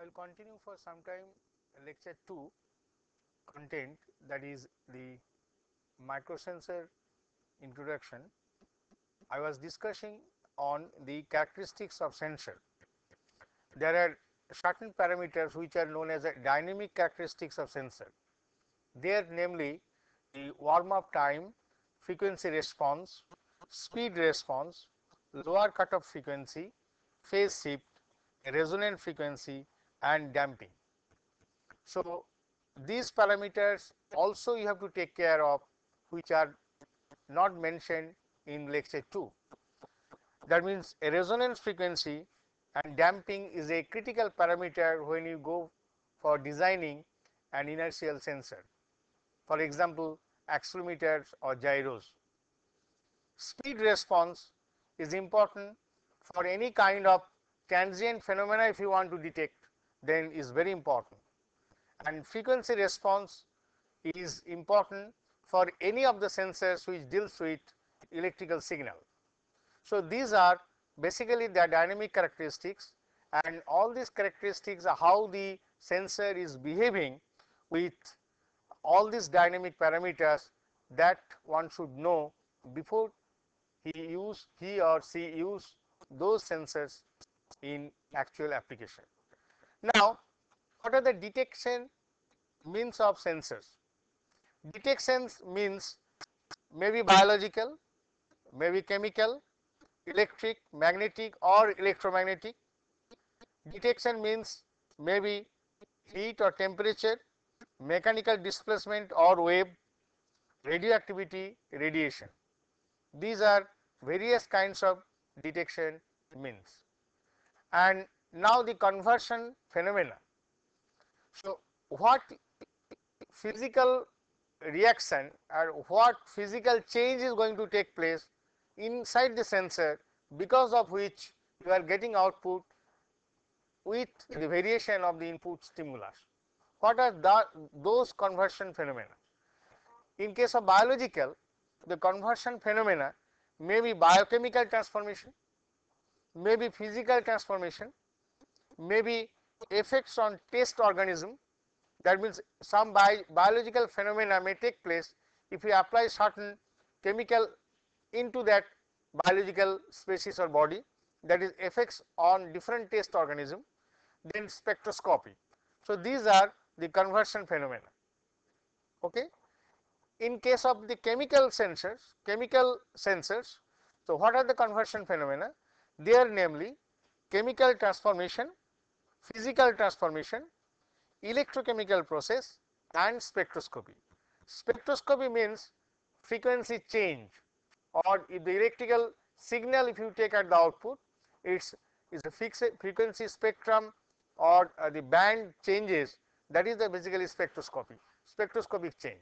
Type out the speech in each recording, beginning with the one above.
will continue for some time lecture 2 content that is the microsensor introduction. I was discussing on the characteristics of sensor. There are certain parameters which are known as dynamic characteristics of sensor. There namely the warm up time, frequency response, speed response, lower cutoff frequency, phase shift, resonant frequency and damping. So, these parameters also you have to take care of which are not mentioned in lecture 2. That means a resonance frequency and damping is a critical parameter when you go for designing an inertial sensor. For example, accelerometers or gyros. Speed response is important for any kind of transient phenomena if you want to detect then is very important and frequency response is important for any of the sensors which deals with electrical signal. So, these are basically the dynamic characteristics and all these characteristics are how the sensor is behaving with all these dynamic parameters that one should know before he use he or she use those sensors in actual application. Now, what are the detection means of sensors? Detections means maybe biological, maybe chemical, electric, magnetic or electromagnetic. Detection means maybe heat or temperature, mechanical displacement or wave, radioactivity, radiation. These are various kinds of detection means and now the conversion phenomena. So, what physical reaction or what physical change is going to take place inside the sensor because of which you are getting output with the variation of the input stimulus. What are the, those conversion phenomena? In case of biological, the conversion phenomena may be biochemical transformation, may be physical transformation, may be effects on test organism that means some bi biological phenomena may take place if we apply certain chemical into that biological species or body that is effects on different test organism then spectroscopy. So, these are the conversion phenomena. Okay. In case of the chemical sensors, chemical sensors, so what are the conversion phenomena? They are namely chemical transformation, physical transformation, electrochemical process and spectroscopy. Spectroscopy means frequency change or if the electrical signal if you take at the output it's is a fixed frequency spectrum or uh, the band changes that is the basically spectroscopy spectroscopic change.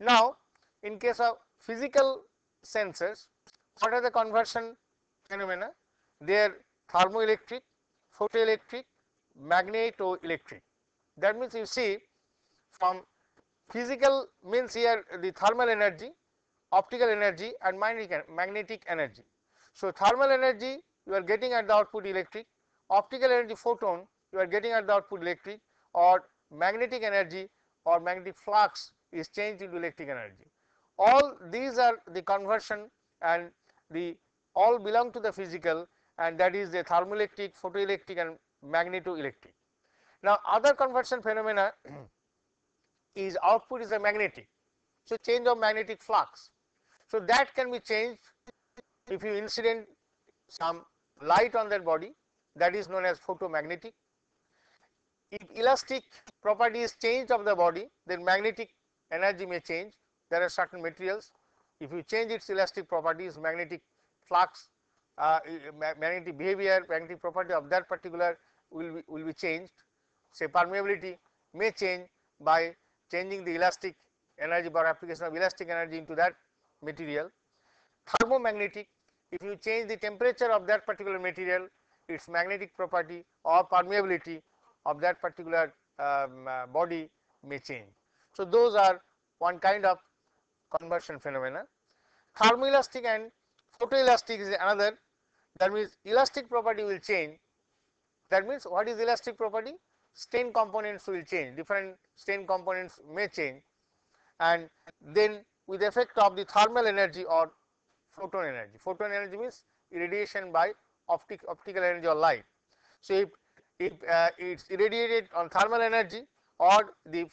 Now in case of physical sensors what are the conversion phenomena they are thermoelectric, photoelectric, magnetoelectric. That means you see from physical means here the thermal energy, optical energy and magnetic energy. So, thermal energy you are getting at the output electric, optical energy photon you are getting at the output electric or magnetic energy or magnetic flux is changed into electric energy. All these are the conversion and the all belong to the physical and that is the thermoelectric, photoelectric and magnetoelectric. Now, other conversion phenomena is output is a magnetic. So, change of magnetic flux. So, that can be changed if you incident some light on that body that is known as photomagnetic. If elastic property is changed of the body then magnetic energy may change. There are certain materials if you change its elastic properties magnetic flux, uh, magnetic behavior, magnetic property of that particular will be, will be changed. Say permeability may change by changing the elastic energy by application of elastic energy into that material. Thermomagnetic, if you change the temperature of that particular material, its magnetic property or permeability of that particular um, uh, body may change. So, those are one kind of conversion phenomena. Thermoelastic and photoelastic is another that means elastic property will change That means what is elastic property? Strain components will change, different strain components may change and then with effect of the thermal energy or photon energy. Photon energy means irradiation by optic, optical energy or light. So, if, if uh, it is irradiated on thermal energy or the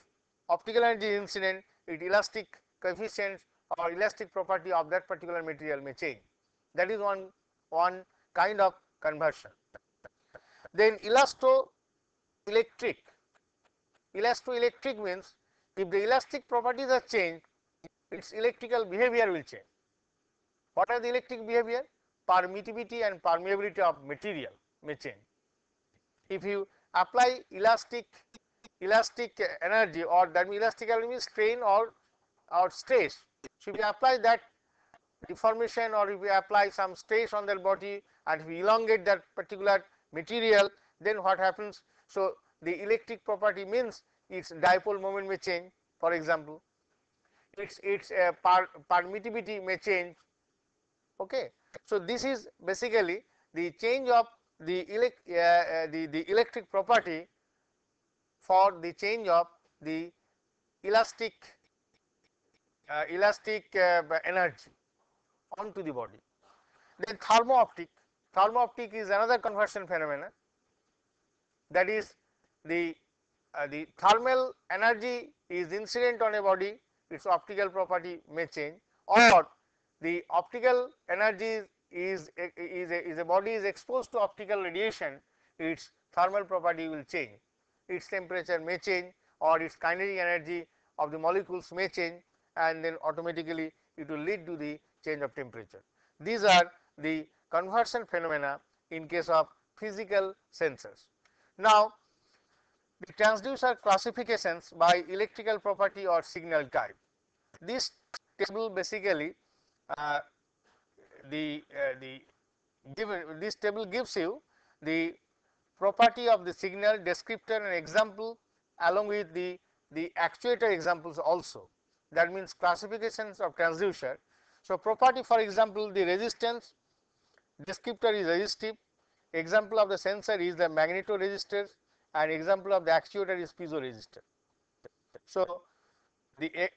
optical energy incident, it elastic coefficient or elastic property of that particular material may change. That is one, one kind of conversion. Then elastoelectric, elastoelectric means if the elastic properties are changed, its electrical behavior will change. What are the electric behavior? Permittivity and permeability of material may change. If you apply elastic elastic energy or that means elastic energy means strain or or stress. So, if you apply that deformation or if we apply some stress on that body and you elongate that particular material then what happens. So, the electric property means its dipole moment may change for example, its its uh, per, permittivity may change. Okay. So, this is basically the change of the, elect, uh, uh, the, the electric property for the change of the elastic uh, elastic uh, energy onto the body. Then thermo-optic, thermo-optic is another conversion phenomena that is the uh, the thermal energy is incident on a body its optical property may change or the optical energy is a, is a, is a body is exposed to optical radiation its thermal property will change. Its temperature may change or its kinetic energy of the molecules may change and then automatically it will lead to the change of temperature. These are the conversion phenomena in case of physical sensors. Now, the transducer classifications by electrical property or signal type. This table basically uh, the uh, the given this table gives you the property of the signal descriptor and example along with the the actuator examples also that means classifications of transducer. So, property for example, the resistance descriptor is resistive, example of the sensor is the magnetoresistor and example of the actuator is piezoresistor. So, the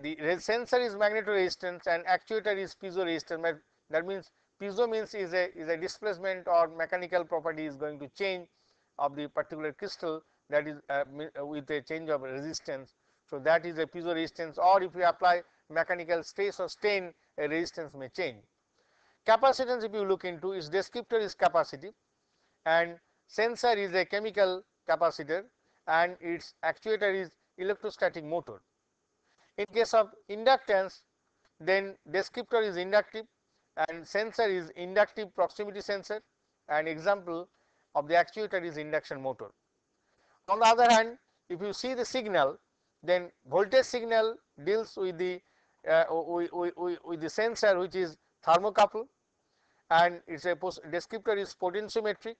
the sensor is magnetoresistance and actuator is piezoresistor. That means piezo means is a is a displacement or mechanical property is going to change of the particular crystal that is uh, with a change of resistance. So, that is a piezo resistance or if you apply mechanical stress or strain a resistance may change. Capacitance if you look into its descriptor is capacitive and sensor is a chemical capacitor and its actuator is electrostatic motor. In case of inductance then descriptor is inductive and sensor is inductive proximity sensor and example of the actuator is induction motor. On the other hand if you see the signal then voltage signal deals with the uh, with, the sensor which is thermocouple and its a descriptor is potentiometric.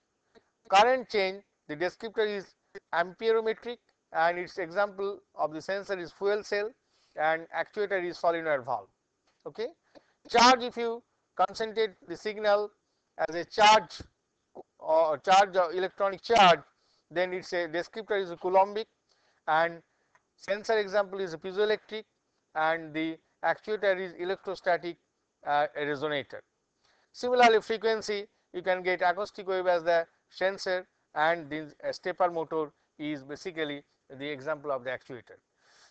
Current change the descriptor is amperometric and its example of the sensor is fuel cell and actuator is solenoid valve. Okay. Charge if you concentrate the signal as a charge or charge or electronic charge then its a descriptor is a coulombic and Sensor example is a piezoelectric and the actuator is electrostatic uh, resonator. Similarly, frequency you can get acoustic wave as the sensor and the stepper motor is basically the example of the actuator.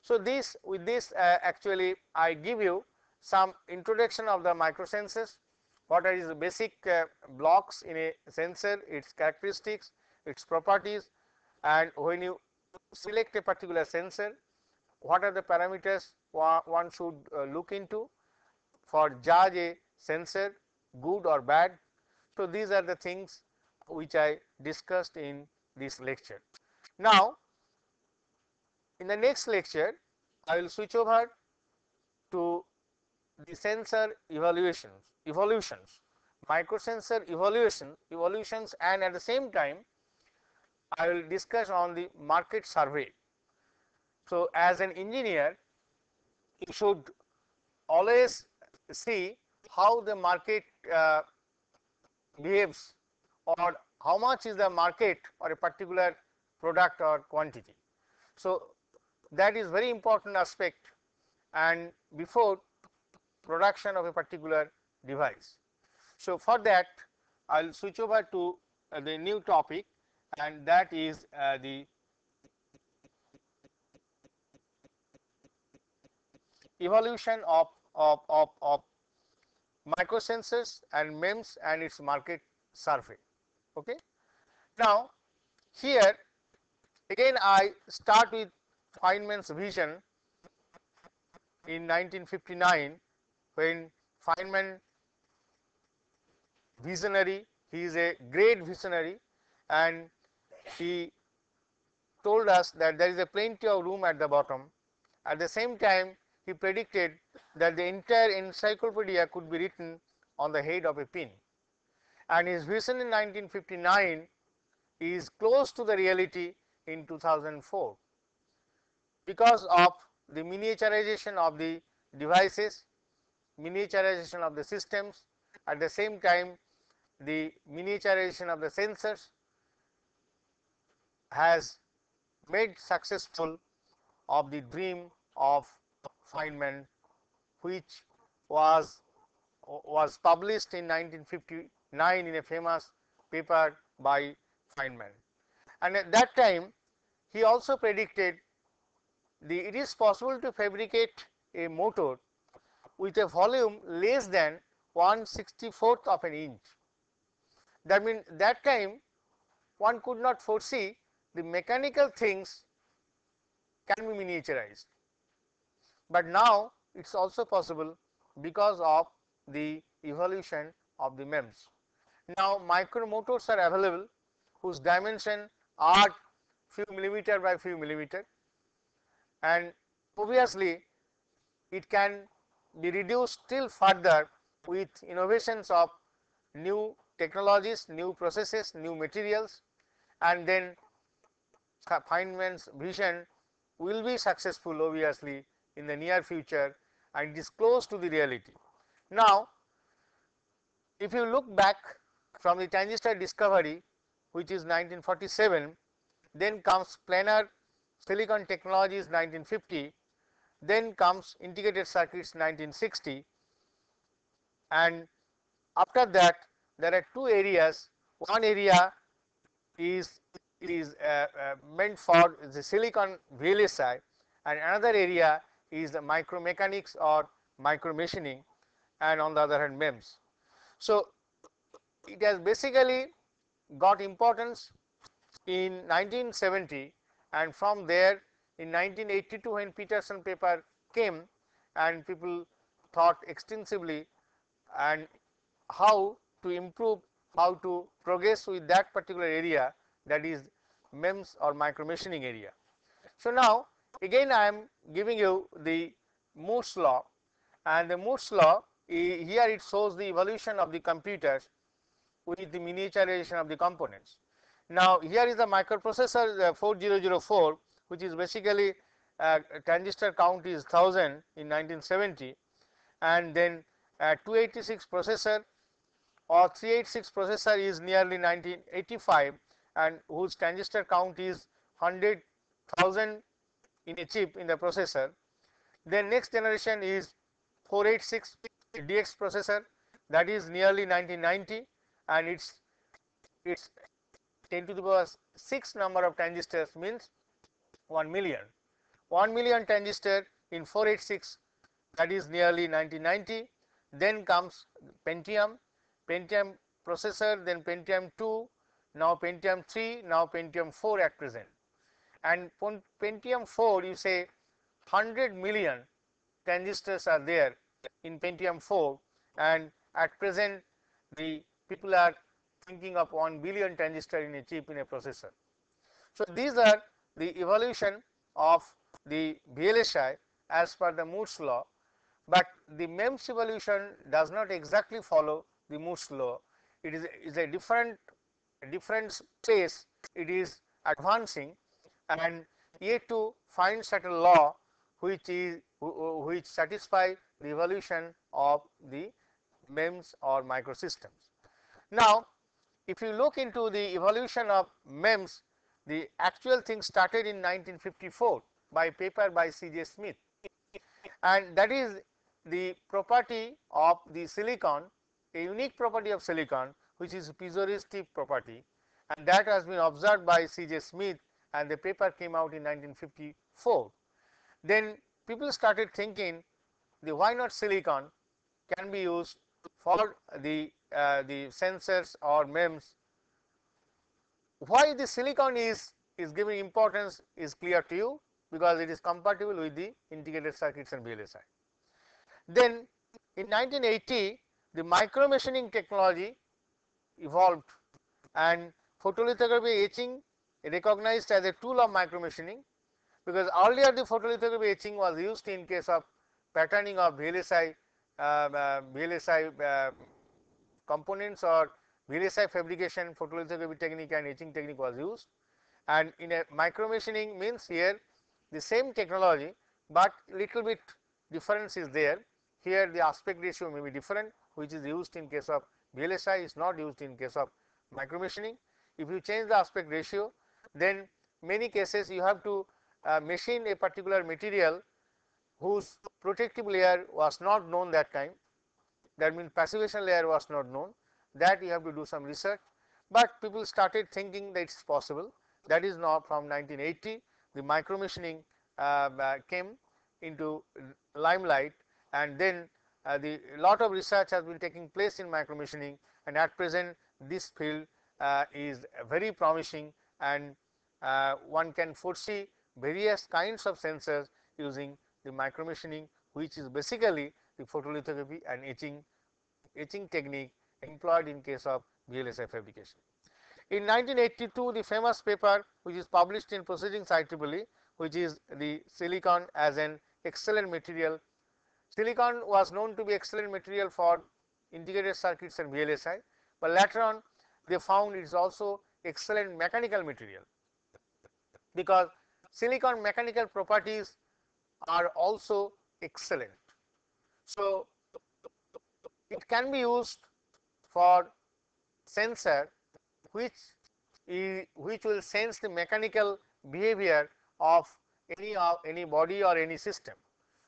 So, this with this uh, actually I give you some introduction of the microsensors, what are the basic uh, blocks in a sensor, its characteristics, its properties and when you select a particular sensor, what are the parameters one should uh, look into for judge a sensor good or bad. So, these are the things which I discussed in this lecture. Now, in the next lecture I will switch over to the sensor evaluations, evolutions, microsensor evaluation, evolutions and at the same time I will discuss on the market survey. So, as an engineer you should always see how the market uh, behaves or how much is the market or a particular product or quantity. So, that is very important aspect and before production of a particular device. So, for that I will switch over to uh, the new topic and that is uh, the evolution of, of, of, of microsensors and MEMS and its market survey. Okay. Now, here again I start with Feynman's vision in 1959 when Feynman visionary, he is a great visionary and he told us that there is a plenty of room at the bottom. At the same time, he predicted that the entire encyclopedia could be written on the head of a pin. And his vision in 1959 is close to the reality in 2004 because of the miniaturization of the devices, miniaturization of the systems, at the same time the miniaturization of the sensors has made successful of the dream of Feynman which was was published in 1959 in a famous paper by Feynman. And at that time he also predicted the it is possible to fabricate a motor with a volume less than 164th of an inch. That means that time one could not foresee the mechanical things can be miniaturized, but now it is also possible because of the evolution of the MEMS. Now micro motors are available whose dimension are few millimeter by few millimeter and obviously it can be reduced still further with innovations of new technologies, new processes, new materials and then Feynman's vision will be successful obviously in the near future and is close to the reality. Now, if you look back from the transistor discovery which is 1947, then comes planar silicon technologies 1950, then comes integrated circuits 1960 and after that there are two areas, one area is is uh, uh, meant for the silicon VLSI and another area is the micromechanics or micro machining and on the other hand MEMS. So, it has basically got importance in 1970 and from there in 1982 when Petersen paper came and people thought extensively and how to improve how to progress with that particular area that is MEMS or micro machining area. So, now again I am giving you the Moore's law. And the Moore's law here it shows the evolution of the computers with the miniaturization of the components. Now, here is the microprocessor uh, 4004 which is basically uh, transistor count is 1000 in 1970 and then uh, 286 processor or 386 processor is nearly 1985 and whose transistor count is 100,000 in a chip in the processor. Then next generation is 486 DX processor that is nearly 1990 and its its 10 to the power 6 number of transistors means 1 million. 1 million transistor in 486 that is nearly 1990. Then comes Pentium, Pentium processor, then Pentium 2, now Pentium 3, now Pentium 4 at present. And Pentium 4 you say 100 million transistors are there in Pentium 4 and at present the people are thinking of 1 billion transistor in a chip in a processor. So, these are the evolution of the VLSI as per the Moore's law, but the MEMS evolution does not exactly follow the Moore's law. It is, is a different different space it is advancing and yet to find certain law which is which satisfy the evolution of the MEMS or microsystems. Now, if you look into the evolution of MEMS, the actual thing started in 1954 by paper by C.J. Smith and that is the property of the silicon, a unique property of silicon which is piezoresistive property and that has been observed by C.J. Smith and the paper came out in 1954. Then people started thinking the why not silicon can be used for the uh, the sensors or MEMS. Why the silicon is is giving importance is clear to you because it is compatible with the integrated circuits and VLSI. Then in 1980 the micro machining technology evolved and photolithography etching recognized as a tool of micro machining because earlier the photolithography etching was used in case of patterning of VLSI uh, uh, VLSI uh, components or VLSI fabrication photolithography technique and etching technique was used and in a micro machining means here the same technology, but little bit difference is there here the aspect ratio may be different which is used in case of VLSI is not used in case of micro machining. If you change the aspect ratio then many cases you have to uh, machine a particular material whose protective layer was not known that time. That means passivation layer was not known. That you have to do some research, but people started thinking that it is possible. That is now from 1980 the micro machining uh, uh, came into limelight. And then uh, the lot of research has been taking place in micro machining and at present this field uh, is very promising. And Uh, one can foresee various kinds of sensors using the micro machining which is basically the photolithography and etching etching technique employed in case of VLSI fabrication. In 1982 the famous paper which is published in Proceedings IEEE which is the silicon as an excellent material. Silicon was known to be excellent material for integrated circuits and VLSI, but later on they found it is also excellent mechanical material because silicon mechanical properties are also excellent. So, it can be used for sensor which which will sense the mechanical behavior of any of any body or any system.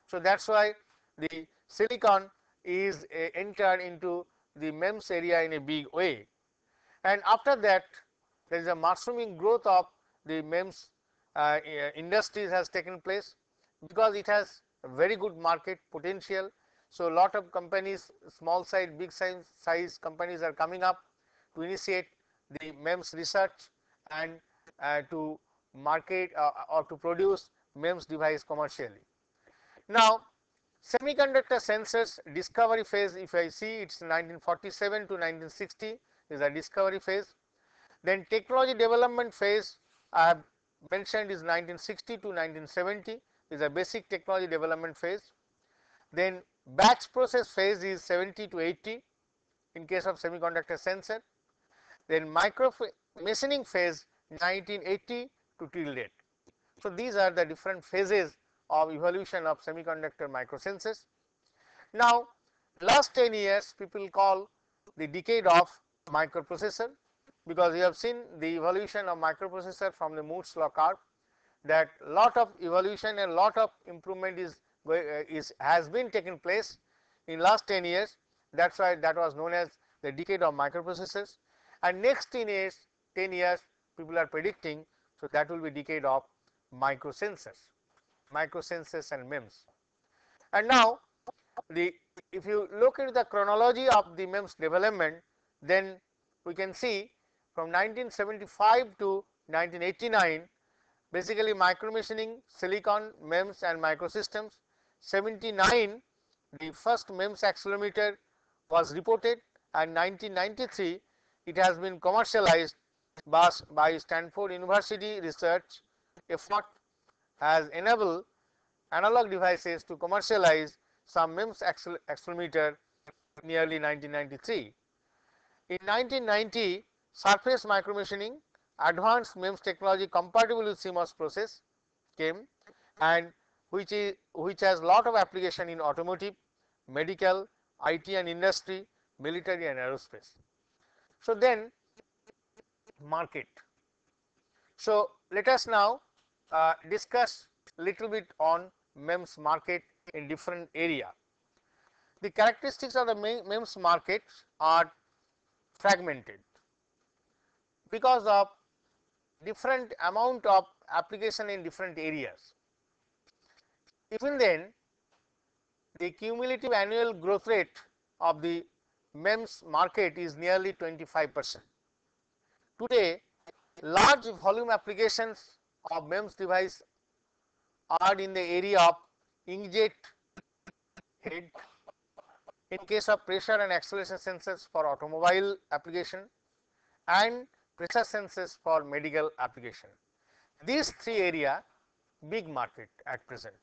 So, that is why the silicon is uh, entered into the MEMS area in a big way and after that there is a mushrooming growth of the MEMS uh, industries has taken place because it has very good market potential. So, lot of companies small size big size, size companies are coming up to initiate the MEMS research and uh, to market uh, or to produce MEMS device commercially. Now, semiconductor sensors discovery phase if I see it is 1947 to 1960 is a discovery phase. Then technology development phase I have mentioned is 1960 to 1970 is a basic technology development phase. Then batch process phase is 70 to 80 in case of semiconductor sensor. Then micro machining phase 1980 to till date. So, these are the different phases of evolution of semiconductor microsensors. Now, last 10 years people call the decade of microprocessor because we have seen the evolution of microprocessor from the Moore's law curve that lot of evolution and lot of improvement is uh, is has been taken place in last 10 years. That is why that was known as the decade of microprocessors. And next 10 years 10 years people are predicting so that will be decade of microsensors microsensors and MEMS. And now the if you look into the chronology of the MEMS development then we can see from 1975 to 1989 basically micro machining, silicon, MEMS and microsystems. 79 the first MEMS accelerometer was reported and 1993 it has been commercialized by Stanford University research effort has enabled analog devices to commercialize some MEMS accelerometer nearly 1993. In 1990 surface micromachining advanced MEMS technology compatible with CMOS process came and which is which has lot of application in automotive, medical, IT and industry, military and aerospace. So, then market. So, let us now uh, discuss a little bit on MEMS market in different area. The characteristics of the MEMS market are fragmented because of different amount of application in different areas. Even then the cumulative annual growth rate of the MEMS market is nearly 25 percent. Today large volume applications of MEMS device are in the area of inkjet head in case of pressure and acceleration sensors for automobile application and pressure sensors for medical application. These three area big market at present.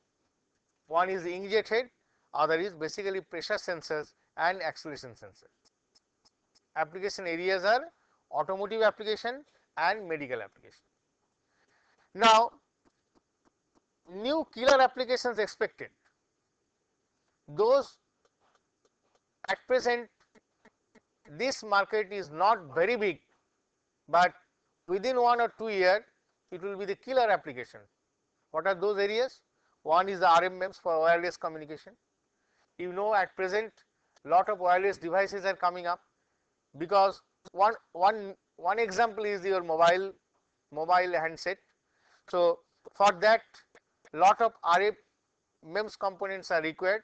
One is the inkjet head, other is basically pressure sensors and acceleration sensors. Application areas are automotive application and medical application. Now, new killer applications expected, those at present this market is not very big, but within one or two year it will be the killer application. What are those areas? One is the RF MEMS for wireless communication. You know at present lot of wireless devices are coming up because one, one, one example is your mobile, mobile handset. So, for that lot of RF MEMS components are required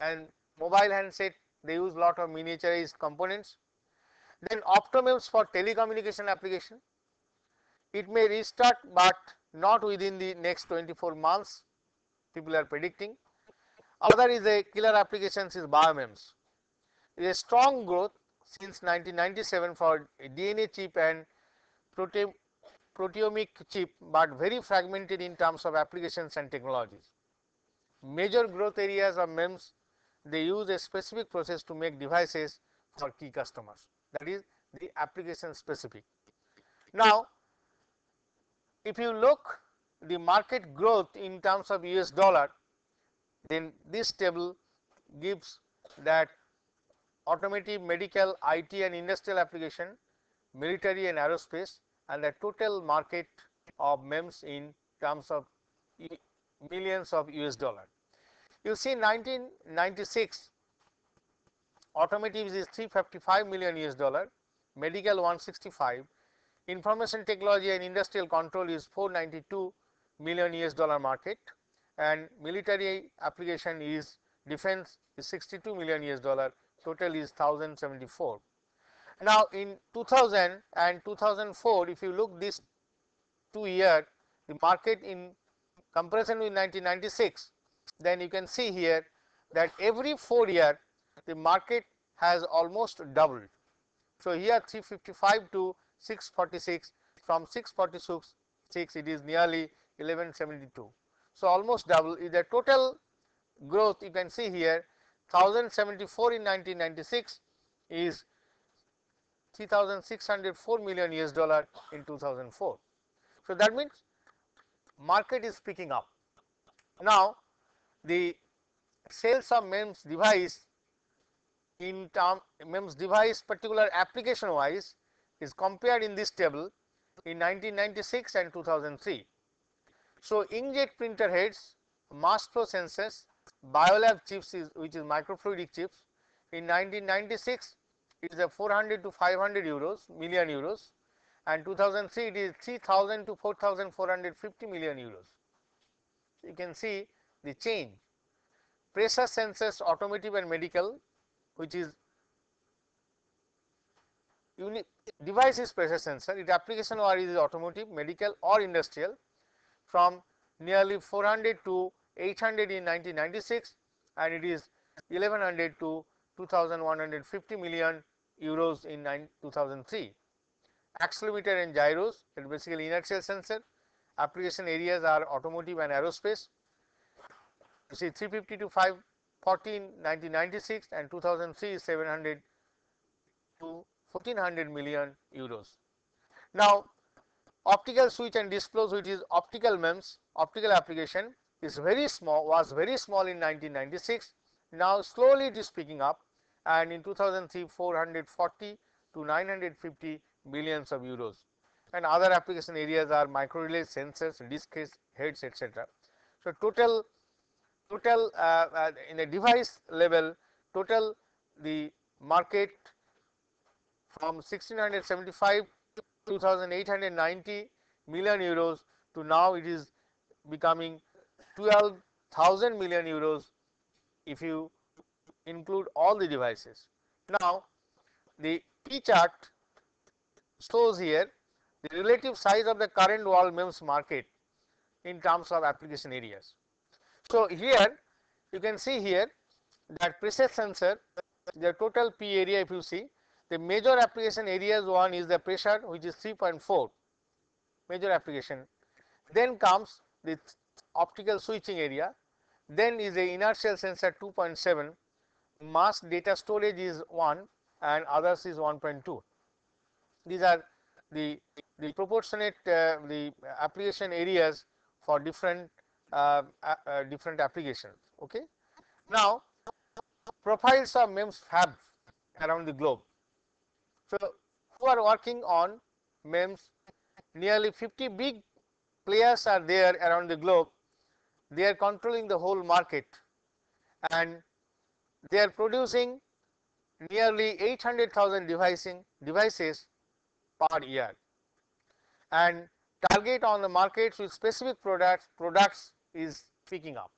and mobile handset they use lot of miniaturized components. Then optomems for telecommunication application. It may restart, but not within the next 24 months people are predicting. Other is a killer applications is biomems. a strong growth since 1997 for DNA chip and prote proteomic chip, but very fragmented in terms of applications and technologies. Major growth areas of MEMS they use a specific process to make devices for key customers that is the application specific. Now, if you look the market growth in terms of US dollar then this table gives that automotive, medical, IT and industrial application, military and aerospace and the total market of MEMS in terms of millions of US dollar. You see 1996 automotive is 355 million US dollar, medical 165, information technology and industrial control is 492 million US dollar market and military application is defense is 62 million US dollar, total is 1074. Now in 2000 and 2004 if you look this two year the market in comparison with 1996 then you can see here that every 4 year the market has almost doubled. So, here 355 to 646 from 646 6 it is nearly 1172. So, almost double is the total growth you can see here 1074 in 1996 is 3604 million US dollar in 2004. So, that means market is picking up. Now, the sales of MEMS device in term MEMS device particular application wise is compared in this table in 1996 and 2003. So, inkjet printer heads, mass flow sensors, biolab chips is which is microfluidic chips in 1996 it is a 400 to 500 euros million euros and 2003 it is 3000 to 4450 million euros. You can see the change. Pressure sensors automotive and medical which is unique device is pressure sensor, its application or is automotive, medical or industrial from nearly 400 to 800 in 1996 and it is 1100 to 2150 million euros in 2003. Accelerometer and gyros that basically inertial sensor. Application areas are automotive and aerospace. You see 350 to 514 1996 and 2003 700 to 1400 million euros. Now, optical switch and disclose which is optical MEMS optical application is very small was very small in 1996 now slowly it is picking up and in 2003 440 to 950 billions of euros and other application areas are micro relay sensors, disk heads etc. So, total total uh, uh, in a device level total the market from 1675 to 2890 million euros to now it is becoming 12,000 million euros if you include all the devices. Now, the P chart shows here the relative size of the current wall MEMS market in terms of application areas. So, here you can see here that pressure sensor the total P area if you see the major application areas one is the pressure which is 3.4 major application. Then comes the optical switching area. Then is the inertial sensor 2.7 mass data storage is 1 and others is 1.2 these are the the proportionate uh, the application areas for different uh, uh, different applications okay? Now profiles of MEMS fab around the globe. So who are working on MEMS? Nearly 50 big players are there around the globe. They are controlling the whole market. And they are producing nearly 800,000 devising devices per year. And target on the markets with specific products products is picking up.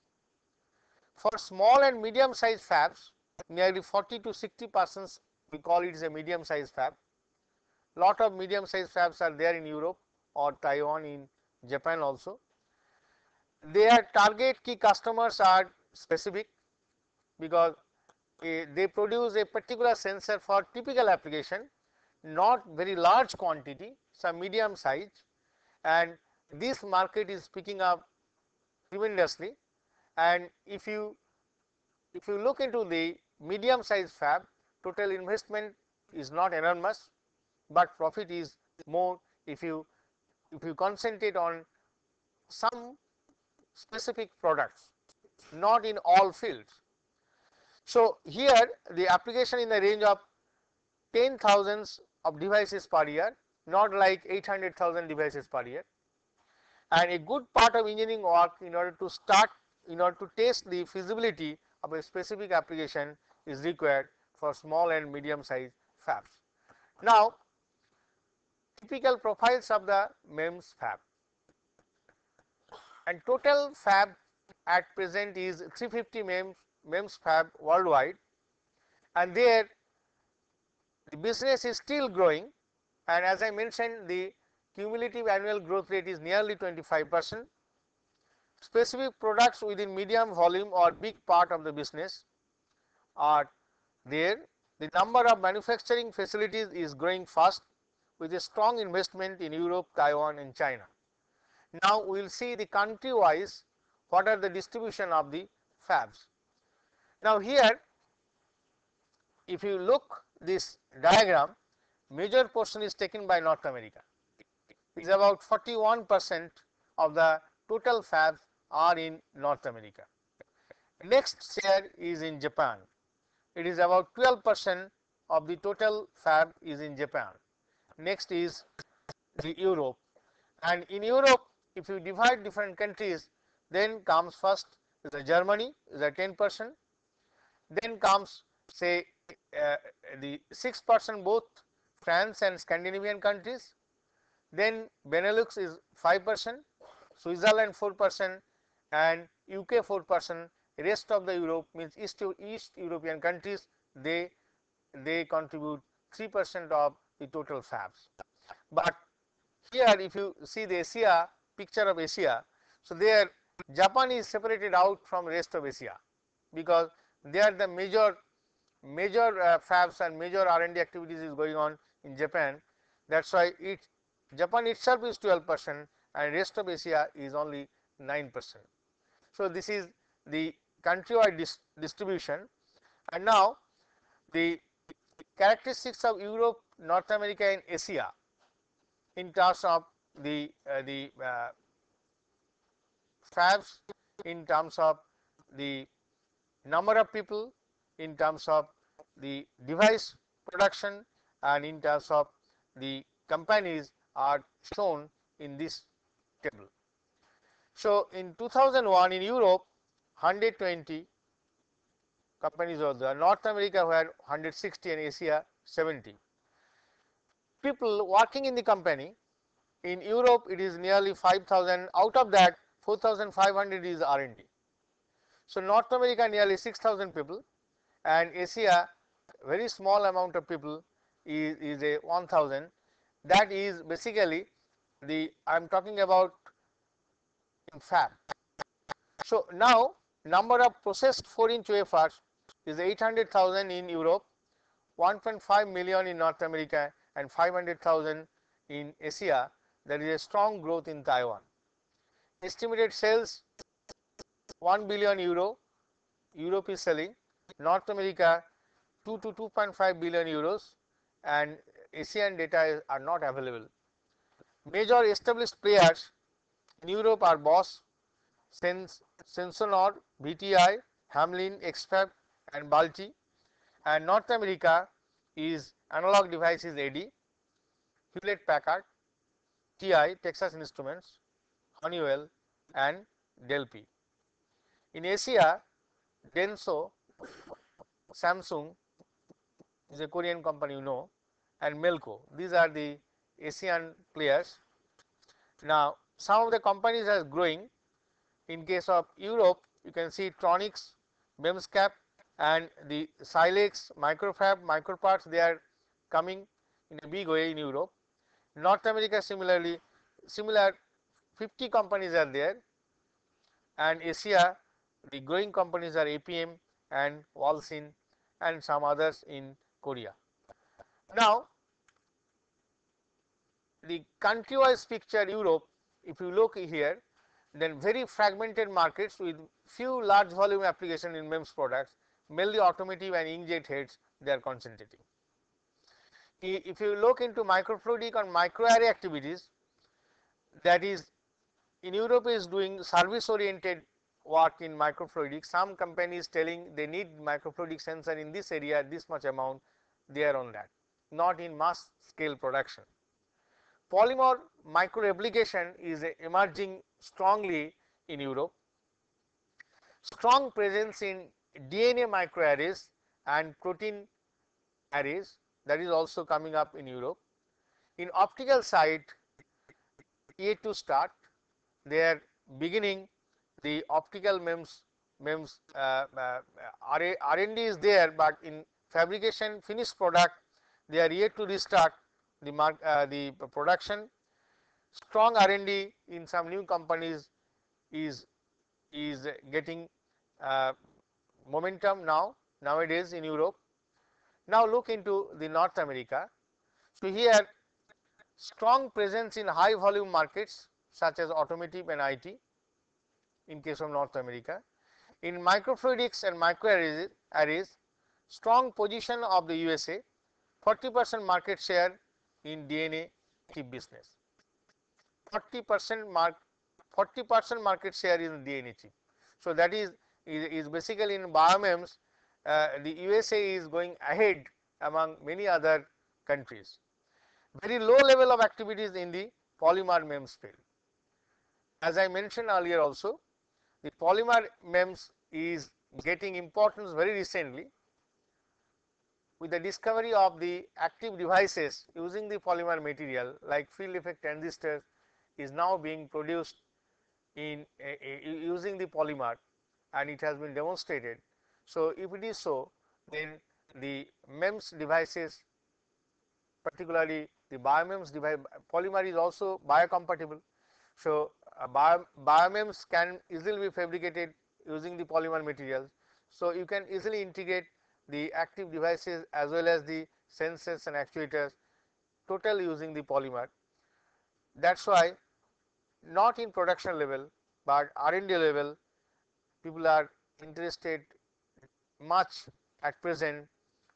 For small and medium sized fabs nearly 40 to 60 percent we call it a medium sized fab. Lot of medium sized fabs are there in Europe or Taiwan in Japan also. Their target key customers are specific because a, they produce a particular sensor for typical application not very large quantity some medium size and this market is picking up tremendously. And if you if you look into the medium size fab total investment is not enormous but profit is more if you if you concentrate on some specific products not in all fields. So, here the application in the range of 10 thousands of devices per year not like 800,000 devices per year and a good part of engineering work in order to start in order to test the feasibility of a specific application is required for small and medium size fabs. Now, typical profiles of the MEMS fab. And total fab at present is 350 MEMS MEMS fab worldwide. And there the business is still growing. And as I mentioned the cumulative annual growth rate is nearly 25 percent. Specific products within medium volume or big part of the business are there. The number of manufacturing facilities is growing fast with a strong investment in Europe, Taiwan and China. Now, we will see the country wise what are the distribution of the fabs. Now, here if you look this diagram major portion is taken by North America is about 41 percent of the total fabs are in North America. Next share is in Japan it is about 12 percent of the total fab is in Japan. Next is the Europe and in Europe if you divide different countries then comes first the Germany is a 10 percent then comes say uh, the 6 percent both France and Scandinavian countries, then Benelux is 5 percent, Switzerland 4 percent and UK 4 percent, rest of the Europe means East, East European countries they they contribute 3 percent of the total fabs. But here if you see the Asia picture of Asia, so there Japan is separated out from rest of Asia because they are the major major uh, fabs and major R&D activities is going on in Japan. That is why it Japan itself is 12 percent and rest of Asia is only 9 percent. So, this is the countrywide dis distribution and now the characteristics of Europe, North America and Asia in terms of the uh, the uh, fabs in terms of the number of people in terms of the device production and in terms of the companies are shown in this table. So, in 2001 in Europe 120 companies were there, North America were 160 and Asia 70. People working in the company in Europe it is nearly 5000 out of that 4500 is R&D. So, North America nearly 6000 people and Asia very small amount of people is, is a 1000 that is basically the I am talking about in fab. So, now number of processed 4 inch wafers is 800,000 in Europe, 1.5 million in North America and 500,000 in Asia there is a strong growth in Taiwan. Estimated sales 1 billion euro, Europe is selling, North America 2 to 2.5 billion euros and Asian data are not available. Major established players in Europe are Bosch, Sens Sensonor, VTI, Hamlin, X-FAB and Balti and North America is analog devices AD, Hewlett Packard, TI, Texas Instruments, Honeywell and Delphi. In Asia, Denso, Samsung is a Korean company you know and Melco. These are the Asian players. Now, some of the companies are growing. In case of Europe, you can see Tronics, Memscap and the Silex, Microfab, Microparts they are coming in a big way in Europe. North America similarly, similar 50 companies are there and Asia the growing companies are APM and Walsin and some others in Korea. Now, the country wise picture Europe if you look here then very fragmented markets with few large volume application in MEMS products mainly automotive and inkjet heads they are concentrating. If you look into microfluidic or microarray activities that is in Europe is doing service oriented work in microfluidics some companies telling they need microfluidic sensor in this area this much amount they are on that not in mass scale production. Polymer micro application is emerging strongly in Europe. Strong presence in DNA microarrays and protein arrays that is also coming up in Europe. In optical side yet to start they are beginning the optical MEMS MEMS uh, uh, R&D is there, but in fabrication finished product they are yet to restart the mark uh, the production strong R&D in some new companies is is getting uh, momentum now nowadays in Europe. Now look into the North America. So here strong presence in high volume markets such as automotive and IT in case of North America. In microfluidics and microarrays arrays, strong position of the USA 40 percent market share in DNA chip business. 40 percent mark 40 percent market share in DNA chip. So, that is, is, is basically in biomems uh, the USA is going ahead among many other countries. Very low level of activities in the polymer MEMS field. As I mentioned earlier also, the polymer MEMS is getting importance very recently with the discovery of the active devices using the polymer material like field effect transistors is now being produced in a, a, using the polymer and it has been demonstrated. So, if it is so then the MEMS devices particularly the biomems device polymer is also biocompatible. So, uh, bio, biomems can easily be fabricated using the polymer materials. So, you can easily integrate the active devices as well as the sensors and actuators total using the polymer. That is why not in production level, but R&D level people are interested much at present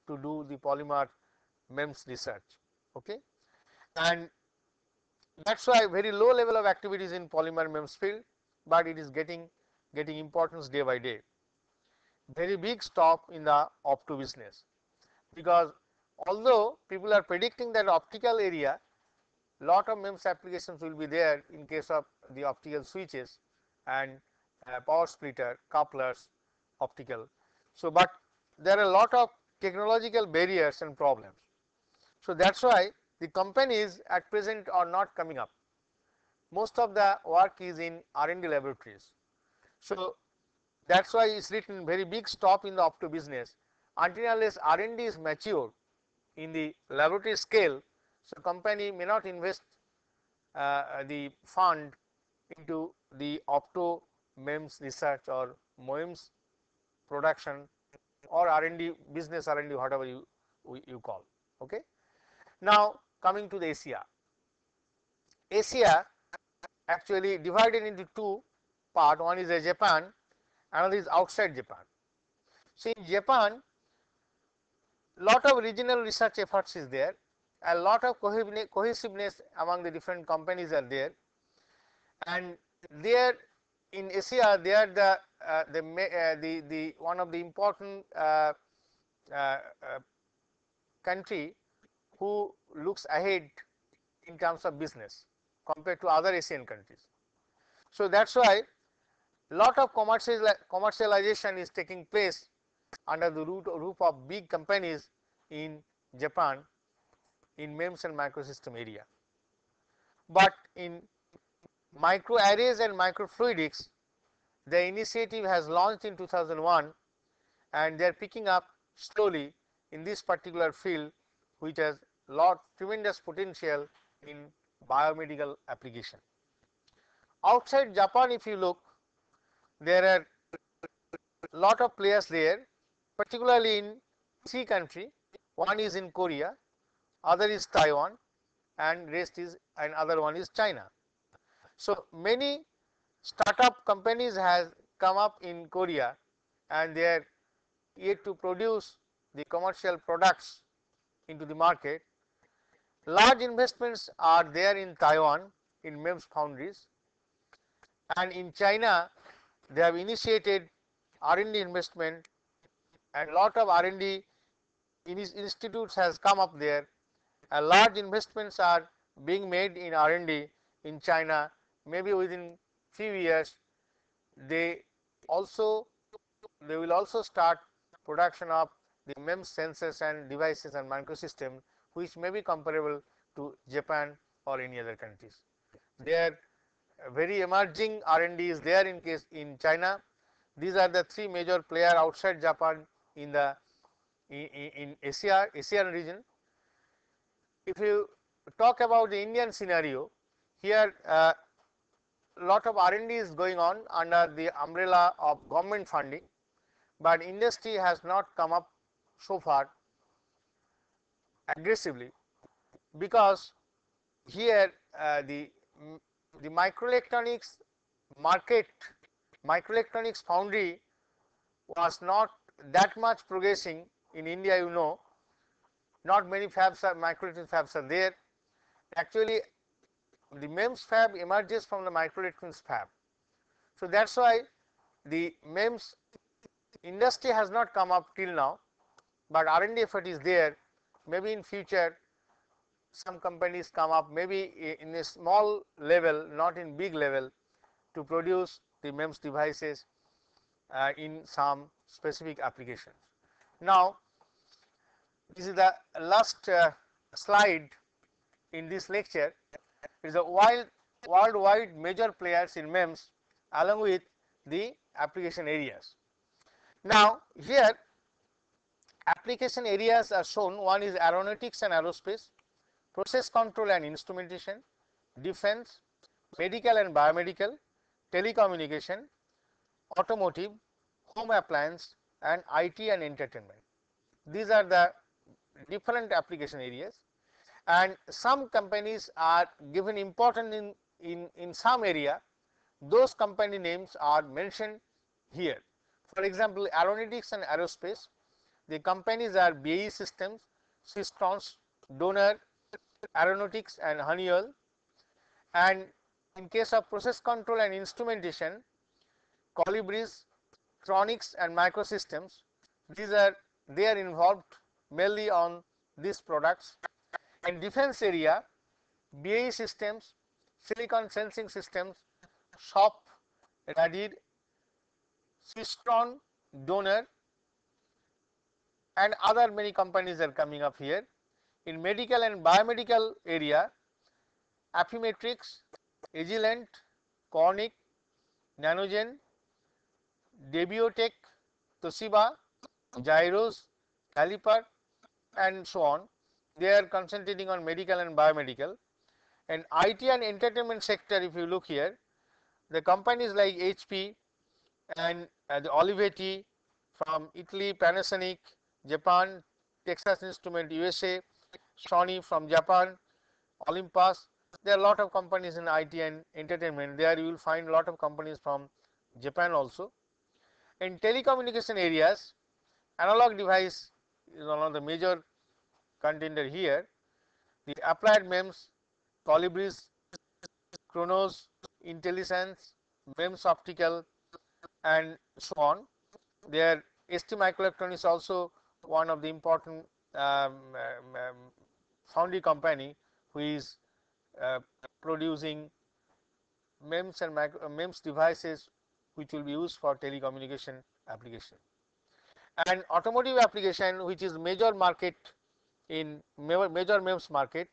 to do the polymer MEMS research. Okay. And that is why very low level of activities in polymer MEMS field, but it is getting getting importance day by day very big stop in the opto business because although people are predicting that optical area lot of MEMS applications will be there in case of the optical switches and uh, power splitter, couplers, optical. So, but there are a lot of technological barriers and problems. So, that is why the companies at present are not coming up. Most of the work is in R&D laboratories. So, that is why it is written very big stop in the opto business until unless R&D is mature in the laboratory scale. So, company may not invest uh, the fund into the opto MEMS research or MEMS production or R&D business R&D whatever you you call okay. Now coming to the Asia, Asia actually divided into two part one is a Japan another is outside Japan. So in Japan lot of regional research efforts is there a lot of cohesiveness among the different companies are there and there in Asia they are the uh, the, uh, the the one of the important uh, uh, uh, country who looks ahead in terms of business compared to other Asian countries. So that is why lot of commercial commercialization is taking place under the roof of big companies in Japan in MEMS and microsystem area. But in microarrays and microfluidics, the initiative has launched in 2001 and they are picking up slowly in this particular field which has lot tremendous potential in biomedical application. Outside Japan if you look there are lot of players there particularly in three country one is in Korea other is Taiwan and rest is and other one is China. So, many startup companies has come up in Korea and they are yet to produce the commercial products into the market. Large investments are there in Taiwan in MEMS foundries and in China they have initiated R&D investment and lot of R&D in institutes has come up there and large investments are being made in R&D in China maybe within few years they also they will also start production of the MEMS sensors and devices and microsystem which may be comparable to Japan or any other countries. There very emerging R&D is there in case in China. These are the three major player outside Japan in the in, in Asia ASEAN region. If you talk about the Indian scenario, here uh, lot of R&D is going on under the umbrella of government funding, but industry has not come up so far aggressively because here uh, the the microelectronics market microelectronics foundry was not that much progressing in India you know. Not many fabs are microelectronics fabs are there. Actually the MEMS fab emerges from the microelectronics fab. So, that is why the MEMS industry has not come up till now, but R&D effort is there. Maybe in future some companies come up maybe in a small level not in big level to produce the MEMS devices uh, in some specific applications. Now, this is the last uh, slide in this lecture is a wild worldwide major players in MEMS along with the application areas. Now, here application areas are shown one is aeronautics and aerospace, process control and instrumentation, defense, medical and biomedical, telecommunication, automotive, home appliance and IT and entertainment. These are the different application areas and some companies are given important in, in, in some area those company names are mentioned here. For example, aeronautics and aerospace the companies are BAE Systems, Systrons, Donner, Aeronautics and Honeywell and in case of process control and instrumentation Colibris, Tronics and Microsystems these are they are involved mainly on these products in defense area BAE systems, silicon sensing systems, SHOP, Radid, Systron, Donner and other many companies are coming up here. In medical and biomedical area, Affymetrix, Agilent, Corning, Nanogen, Debiotech, Toshiba, Gyros, Caliper and so on. They are concentrating on medical and biomedical. And IT and entertainment sector if you look here, the companies like HP and uh, the Olivetti from Italy, Panasonic, Japan, Texas Instrument USA, Sony from Japan, Olympus. There are a lot of companies in IT and entertainment. There you will find a lot of companies from Japan also. In telecommunication areas, analog device is one of the major contender here. The applied MEMS, Colibris, Cronos, IntelliSense, MEMS optical and so on. There ST Microelectronics also one of the important um, um, um, foundry company who is uh, producing MEMS and micro, uh, MEMS devices which will be used for telecommunication application. And automotive application which is major market in major MEMS market,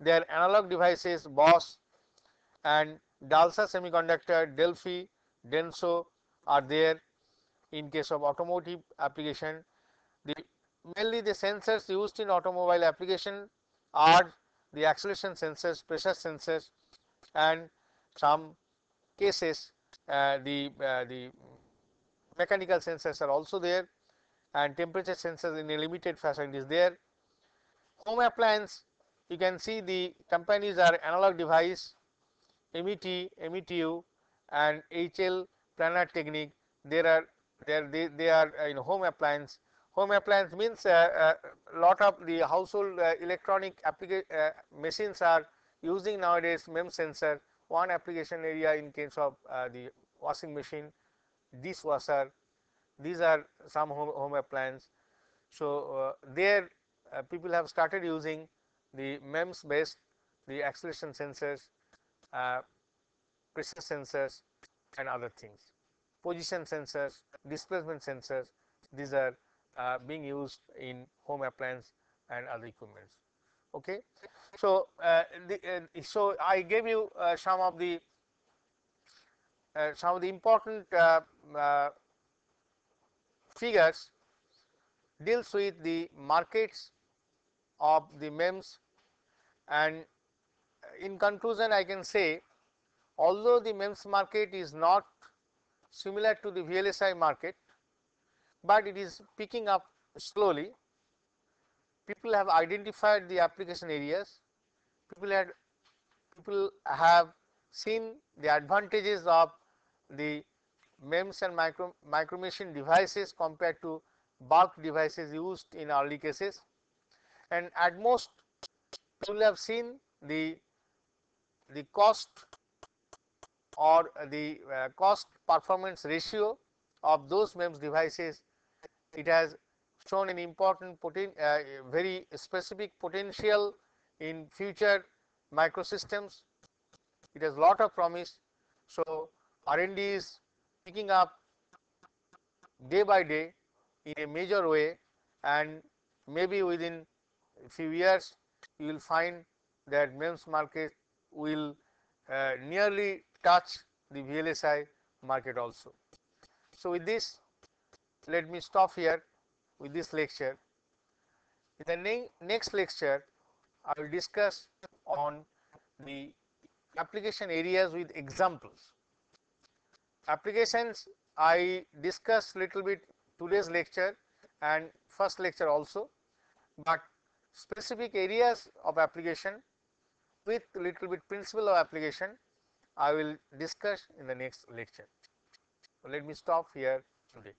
their analog devices Bosch and Dalsa Semiconductor, Delphi, Denso are there in case of automotive application. The mainly the sensors used in automobile application are the acceleration sensors, pressure sensors and some cases uh, the uh, the mechanical sensors are also there and temperature sensors in a limited fashion is there. Home appliance you can see the companies are analog device, MET, METU and HL planar technique there are there they, they are uh, in home appliance home appliance means a uh, uh, lot of the household uh, electronic machines are using nowadays MEMS sensor one application area in case of the washing machine dishwasher. These are some home, home appliance. So there people have started using the MEMS based the acceleration sensors pressure sensors and other things. Position sensors displacement sensors these are uh, being used in home appliance and other equipments. Okay. So, uh, the, so I gave you uh, some of the uh, some of the important uh, figures deals with the markets of the MEMS and in conclusion I can say although the MEMS market is not similar to the VLSI market, but it is picking up slowly. People have identified the application areas, people had people have seen the advantages of the MEMS and micro, machine devices compared to bulk devices used in early cases and at most people have seen the the cost or the uh, cost performance ratio of those MEMS devices it has shown an important uh, very specific potential in future microsystems. It has lot of promise. So, R&D is picking up day by day in a major way and maybe within few years you will find that MEMS market will uh, nearly touch the VLSI market also. So, with this let me stop here with this lecture. In the ne next lecture, I will discuss on the application areas with examples. Applications I discuss little bit today's lecture and first lecture also, but specific areas of application with little bit principle of application I will discuss in the next lecture. So, let me stop here today.